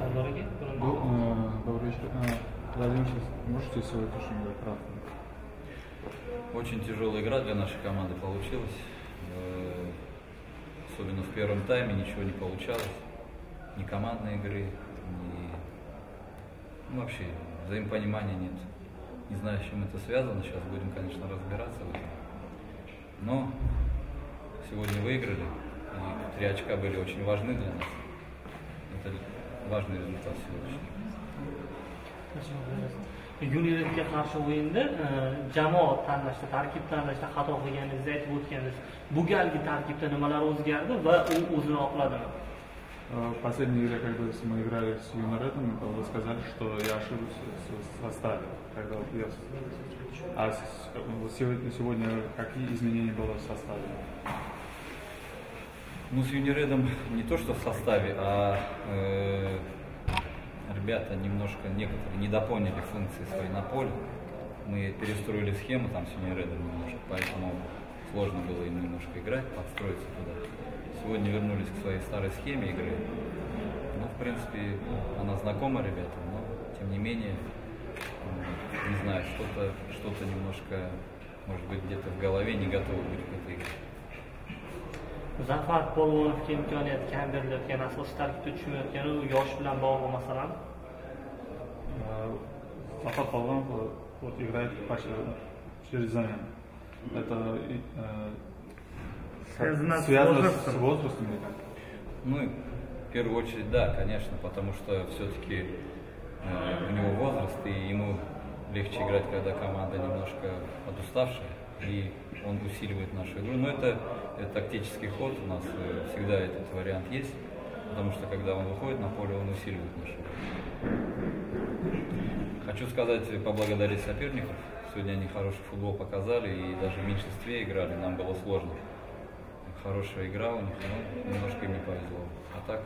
Aka Bu, э, добрый вечер. Э, Владимир, можете сегодняшний правду? Очень тяжелая игра для нашей команды получилась. Э, Особенно в первом тайме ничего не получалось. Ни командной игры, ни ну, вообще взаимопонимания нет. Не знаю, с чем это связано. Сейчас будем, конечно, разбираться в этом. Но сегодня выиграли. И три очка были очень важны для нас. Это важный результат сегодняшний. Yuniyetga qarshi o'yinda jamoa tanlashda tarkib tanlashda xato qilganingizni aytib o'tgandingiz bu galgi tarkibda nimalar o'zgardi va u o'zini oqladimi В последней игре, когда мы играли с Юнаретом, вы сказали, что я ошибся в составе. Когда я... А вот сегодня, сегодня какие изменения было в составе? Ну, с Юниредом не то, что в составе, а э, ребята немножко, некоторые недопоняли функции свои на поле. Мы перестроили схему там с Юниредом немножко, поэтому сложно было им немножко играть, подстроиться туда. Сегодня вернулись к своей старой схеме игры. Ну, в принципе, она знакома ребятам, но тем не менее, не знаю, что-то что немножко, может быть, где-то в голове не этой игре. Zafar polvonovga imkoniyat kam berilayotgani asosiy tarkibda tushmayotgani u yosh bilan bog'liq masalan Э, Павлов э, вот играет почти через замену. Это э, Связано с связано возрастом? с возрастом или как? Ну, в первую очередь, да, конечно, потому что все-таки у него возраст, и ему легче играть, когда команда немножко подуставшая, и он усиливает нашу игру. Но это, это тактический ход, у нас э, всегда этот вариант есть, потому что когда он выходит на поле, он усиливает нашу игру. Хочу сказать, поблагодарить соперников. Сегодня они хороший футбол показали, и даже в меньшинстве играли, нам было сложно. Хорошая игра у них, но немножко им не повезло. А так,